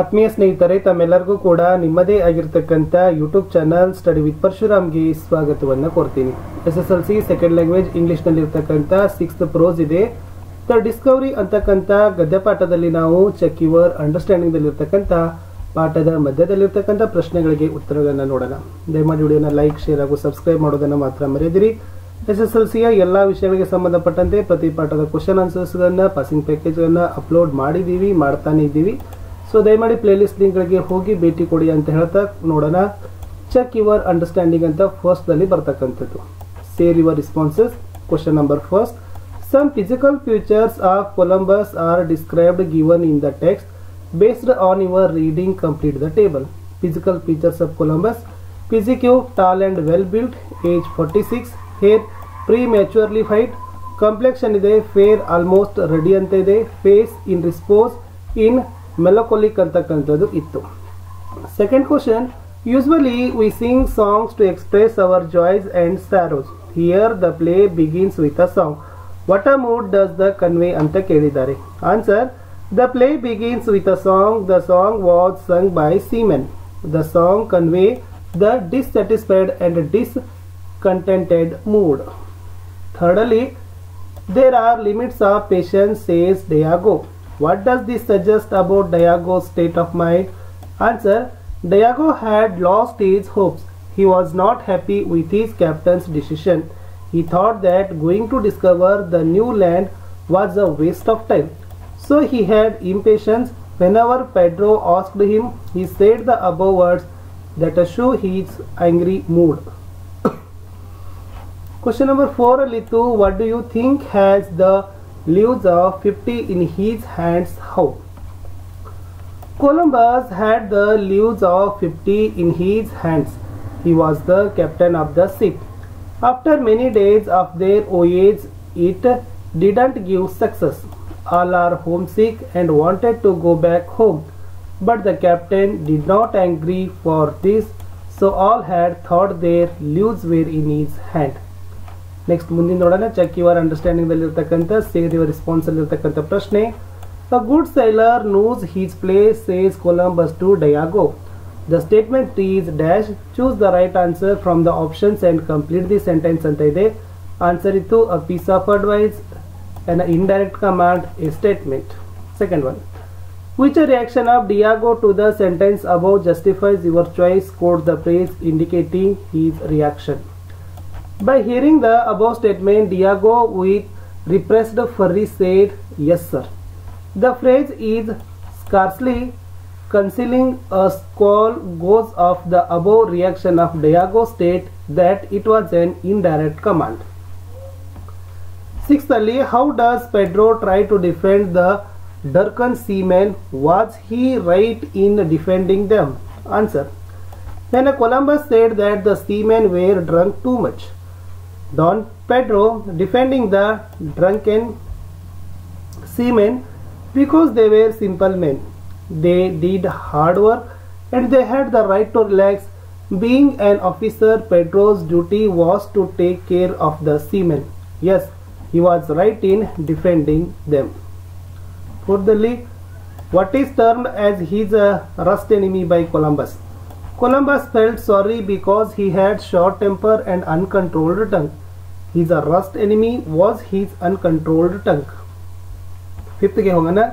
ಆತ್ಮೀಯ ಸ್ನೇಹಿತರೆ, ತಮ್ಮೆಲ್ಲರಿಗೂ ಕೂಡ ನಿಮ್ಮದೇ ಆಗಿರ್ತಕ್ಕಂಥ ಯೂಟ್ಯೂಬ್ ಚಾನಲ್ ಸ್ಟಡಿ ವಿತ್ ಪರಶುರಾಮ್ಗೆ ಸ್ವಾಗತವನ್ನು ಕೋರ್ತೀನಿ. S S L C second language ಇಂಗ್ಲೀಷ್ನಲ್ಲಿರ್ತಕ್ಕಂಥ sixth prose ಇದೆ. ದ ಡಿಸ್ಕವರಿ ಅಂತಕ್ಕಂಥ ಗದ್ಯ ಪಾಠದಲ್ಲಿ ನಾವು ಚೆಕ್ ಯುವರ್ ಅಂಡರ್ಸ್ಟ್ಯಾಂಡಿಂಗ್ದಲ್ಲಿರ್ತಕ್ಕಂಥ ಪಾಠದ ಮಧ್ಯದಲ್ಲಿರ್ತಕ್ಕಂಥ ಪ್ರಶ್ನೆಗಳಿಗೆ ಉತ್ತರಗಳನ್ನು ನೋಡೋಣ. ದಯಮಾಡಿ ವಿಡಿಯೋನ ಲೈಕ್ ಶೇರ್ ಹಾಗೂ ಸಬ್ಸ್ಕ್ರೈಬ್ ಮಾಡೋದನ್ನು ಮಾತ್ರ ಮರೆಯದಿರಿ. ಎಸ್ ಎಸ್ ಎಲ್ ಸಿಯ ಎಲ್ಲ ವಿಷಯಗಳಿಗೆ ಸಂಬಂಧಪಟ್ಟಂತೆ ಪ್ರತಿ ಪಾಠದ ಕ್ವಶನ್ ಆನ್ಸರ್ಸ್ಗಳನ್ನು ಪಾಸಿಂಗ್ ಪ್ಯಾಕೇಜ್ಗಳನ್ನು ಅಪ್ಲೋಡ್ ಮಾಡಿದ್ದೀವಿ, ಮಾಡ್ತಾನೆ ಇದ್ದೀವಿ. ಸೊ ದಯಮಾಡಿ ಪ್ಲೇಲಿಸ್ಟ್ ಲಿಂಕ್ಗಳಿಗೆ ಹೋಗಿ ಭೇಟಿ ಕೊಡಿ ಅಂತ ಹೇಳ್ತಾ ನೋಡೋಣ. ಚೆಕ್ ಯುವರ್ ಅಂಡರ್ಸ್ಟ್ಯಾಂಡಿಂಗ್ ಅಂತ ಫಸ್ಟ್ನಲ್ಲಿ ಬರ್ತಕ್ಕಂಥದ್ದು. Share your responses question number first some physical features of Columbus are described given in the text based on your reading complete the table physical features of Columbus of tall and well and age built, age 46 hair prematurely white. Complexion ಇದೆ fair almost ruddy ಅಂತ ಇದೆ face in repose in melancholic antakkantadu ittu second question usually we sing songs to express our joys and sorrows. Here the play begins with a song. What a mood does the convey anta kelidare answer the play begins with a song. The song was sung by seamen the song convey the dissatisfied and discontented mood. Thirdly there are limits of patience says diego. What does this suggest about Diego's state of mind? Answer Diego had lost his hopes. He was not happy with his captain's decision. He thought that going to discover the new land was a waste of time. So he had impatience. Whenever Pedro asked him, he said the above words that show his angry mood. Question number 4 Litu, what do you think has the leaves of 50 in his hands? How? Columbus had the leaves of 50 in his hands. He was the captain of the ship. After many days of their voyage, it didn't give success all are homesick and wanted to go back home. But the captain did not agree for this, so all had thought their leaves were in his hand. Next ಮುಂದಿನ ನೋಡೋಣ check your ಅಂಡರ್ಸ್ಟ್ಯಾಂಡಿಂಗ್ದಲ್ಲಿರ್ತಕ್ಕಂಥ share your response ಅಲ್ಲಿರ್ತಕ್ಕಂಥ ಪ್ರಶ್ನೆ a good sailor nose he's place says Columbus to Diego the statement is dash choose the right answer from the options and complete the sentence ಅಂತ ಇದೆ answer ಇತ್ತು a piece of advice an indirect command, a statement. Second one. Which reaction of Diago to the sentence above justifies your choice? Quote the phrase indicating his reaction. by hearing the above statement, Diego with repressed fury said, Yes, sir. The phrase is scarcely concealing a scowl goes off the above reaction of Diego state that it was an indirect command. Sixthly, how does Pedro try to defend the Durkan seamen? Was he right in defending them? Answer. When Columbus said that the seamen were drunk too much, Don Pedro defending the drunken seamen because they were simple men. They did hard work and they had the right to relax. Being an officer, Pedro's duty was to take care of the seamen. Yes, he was right in defending them. Fourthly, what is termed as his uh, rust enemy by Columbus? Columbus felt sorry because he had short temper and uncontrolled tongue. His worst enemy was his uncontrolled tongue. Fifth क्या होगा ना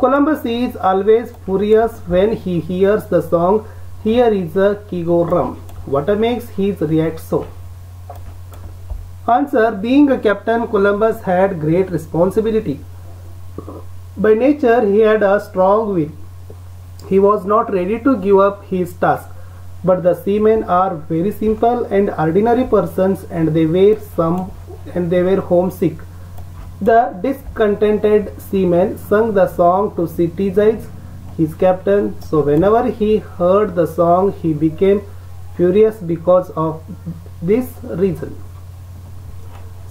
Columbus is always furious when he hears the song Here is a Kigoram. What makes his react so? Answer Being a captain, Columbus had great responsibility. By nature, he had a strong will. He was not ready to give up his task. But the seamen are very simple and ordinary persons, and they were some and they were homesick. The discontented seaman sung the song to criticize his captain. So whenever he heard the song, he became furious because of this reason.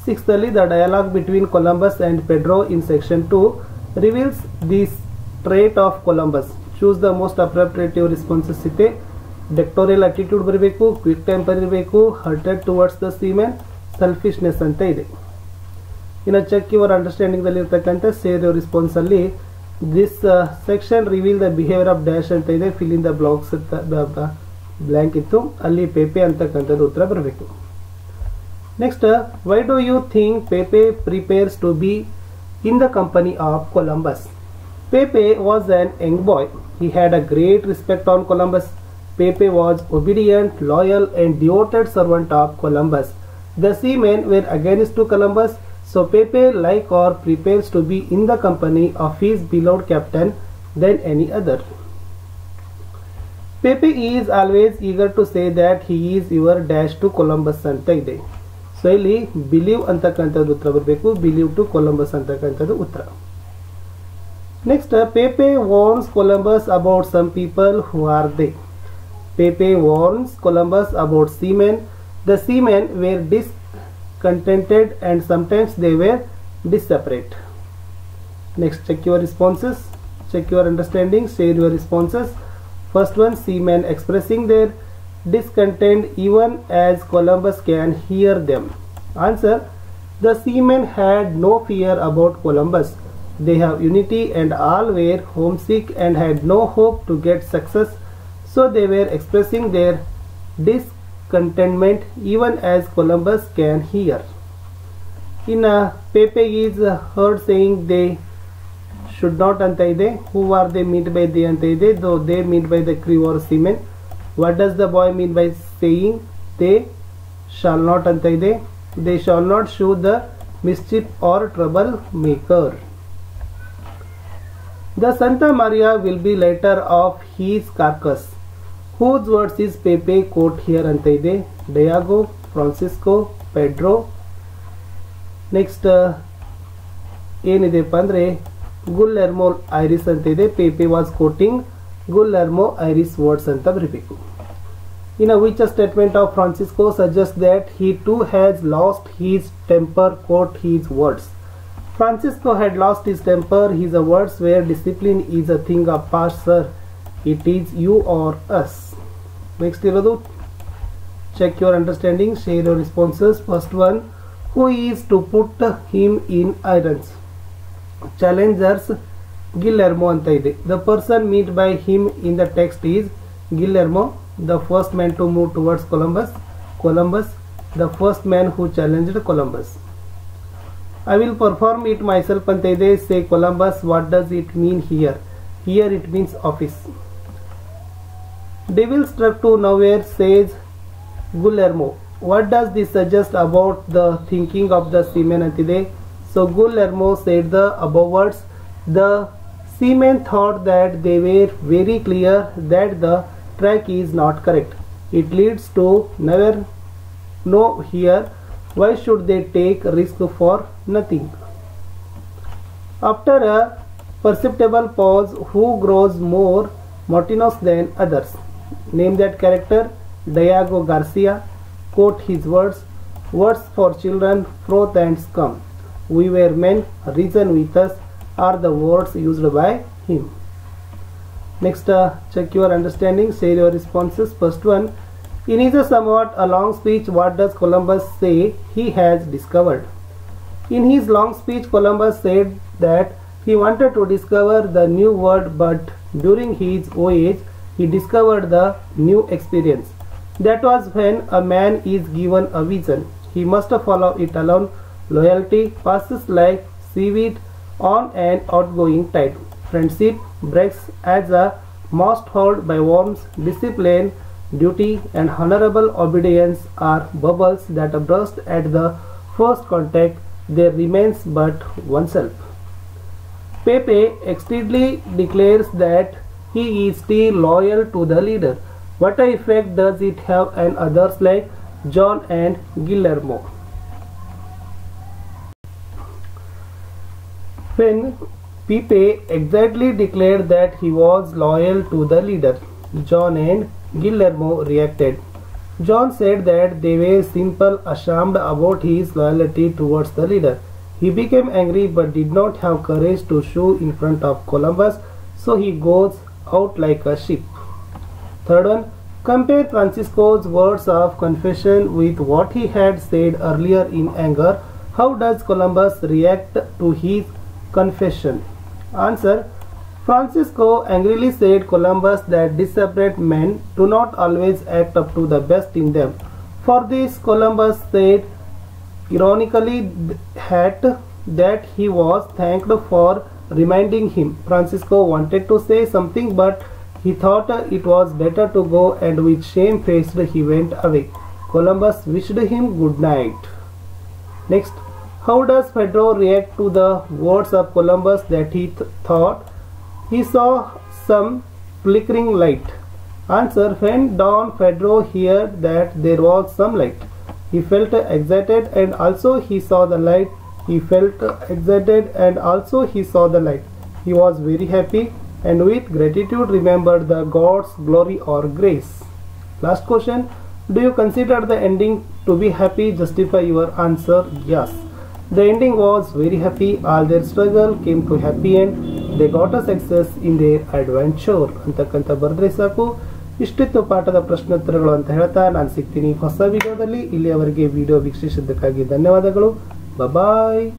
Sixthly, the dialogue between Columbus and Pedro in section 2 reveals this trait of Columbus. Choose the most appropriate responses ಇದೆ dictatorial attitude ಬರಬೇಕು quick temper ಇರಬೇಕು hurted towards the seamen selfishness ಅಂತ ಇದೆ. ಇನ್ನು check your ಅಂಡರ್ಸ್ಟ್ಯಾಂಡಿಂಗ್ದಲ್ಲಿ ಇರ್ತಕ್ಕಂಥ share your ರಿಸ್ಪಾನ್ಸಲ್ಲಿ this section reveal the behaviour of dash ಅಂತ ಇದೆ. Fill in the blocks blank ಇತ್ತು. ಅಲ್ಲಿ ಪೇಪೆ ಅಂತಕ್ಕಂಥದ್ದು ಉತ್ತರ ಬರಬೇಕು. Next why do you think Pepe prepares to be in the company of Columbus Pepe was an young boy he had a great respect on Columbus. Pepe was obedient, loyal, and devoted servant of Columbus. The seamen were against to Columbus, so Pepe like or prepares to be in the company of his beloved captain than any other. Pepe is always eager to say that he is your dash to Columbus ಅಂತ ಇದೆ so ಇಲ್ಲಿ believe ಅಂತಕ್ಕಂಥದ್ದು ಉತ್ತರ ಬರಬೇಕು believe to Columbus ಅಂತಕ್ಕಂಥದ್ದು ಉತ್ತರ Next, uh, Pepe warns Columbus about some people who are they. Pepe warns Columbus about seamen. The seamen were discontented and sometimes they were disseparate. Next, check your responses. Check your understanding. Share your responses. First one, seamen expressing their discontent even as Columbus can hear them. Answer, the seamen had no fear about Columbus. They have unity and all were homesick and had no hope to get success, so they were expressing their discontentment even as Columbus can hear. In a Pepe is heard saying they should not antaide. Who are they meant by the antaide? Though they meant by the crew or seamen. What does the boy mean by saying they shall not antaide? They shall not show the mischief or troublemaker. The Santa Maria will be later of his carcass. Whose words is Pepe quote here ಅಂತ ಇದೆ ಡಯಾಗೋ Francisco Pedro next ಏನಿದೆಪ್ಪ ಅಂದರೆ ಗುಲ್ ಎರ್ಮೋ iris ಅಂತ ಇದೆ Pepe was quoting Guillermo Iris words ಅಂತ ಬರಬೇಕು ಇನ್ನು which statement of Francisco suggest that he to has lost his temper quote his words Francisco had lost his temper. His words were discipline is a thing of past, sir. It is you or us. Next, ಇರೋದು check your understanding, share your responses. First one, who is to put him in irons? Challengers Guillermo ಅಂತ ಇದೆ. The person meet by him in the text is Guillermo, the first man to move towards Columbus. Columbus, the first man who challenged Columbus. I will perform it myself ಅಂತ ಇದೆ say Columbus what does it mean here here it means office devil struck to nowhere says Guillermo what does this suggest about the thinking of the seamen antide so Guillermo said the above words. The seamen thought that they were very clear that the track is not correct. It leads to never know here. Why should they take risk for nothing? After a perceptible pause who grows more monotonous than others name that character diego garcia. Quote his words words for children froth and scum. We were men reason with us are the words used by him. Next uh, check your understanding share your responses. First one in his somewhat a long speech, what does Columbus say he has discovered? In his long speech, Columbus said that he wanted to discover the new world, but during his voyage, he discovered the new experience. That was when a man is given a vision. He must follow it alone. Loyalty passes like seaweed on an outgoing tide. Friendship breaks as a mast hold by worms. Discipline duty and honorable obedience are bubbles that burst at the first contact there remains but oneself pepe extensively declares that he is still loyal to the leader what effect does it have on others like john and guillermo when pepe exactly declared that he was loyal to the leader john and Guillermo reacted. John said that they were simple, ashamed about his loyalty towards the leader. He became angry but did not have courage to show in front of Columbus, so he goes out like a sheep. Third one, compare Francisco's words of confession with what he had said earlier in anger. How does Columbus react to his confession? Answer Francisco angrily said Columbus that disciplined men do not always act up to the best in them. For this, Columbus said ironically that he was thanked for reminding him. Francisco wanted to say something, but he thought it was better to go, and with shame faced, he went away. Columbus wished him good night. Next, how does Pedro react to the words of Columbus that he th- thought he saw some flickering light? Answer When Don Pedro heard that there was some light, he felt excited and also he saw the light. He felt excited and also he saw the light. He was very happy and with gratitude remembered the God's glory or grace. Last question Do you consider the ending to be happy? Justify your answer yes. The ending was very happy. All their struggle came to happy end. They got a success in their adventure ಅಂತಕ್ಕಂಥ ಬರೆದ್ರೆ ಸಾಕು ಇಷ್ಟಿತ್ತು ಪಾಠದ ಪ್ರಶ್ನೋತ್ತರಗಳು ಅಂತ ಹೇಳ್ತಾ ನಾನು ಸಿಗ್ತೀನಿ ಹೊಸ ವಿಡಿಯೋದಲ್ಲಿ ಇಲ್ಲಿಯವರೆಗೆ ವಿಡಿಯೋ ವೀಕ್ಷಿಸಿದ್ದಕ್ಕಾಗಿ ಧನ್ಯವಾದಗಳು Bye-bye.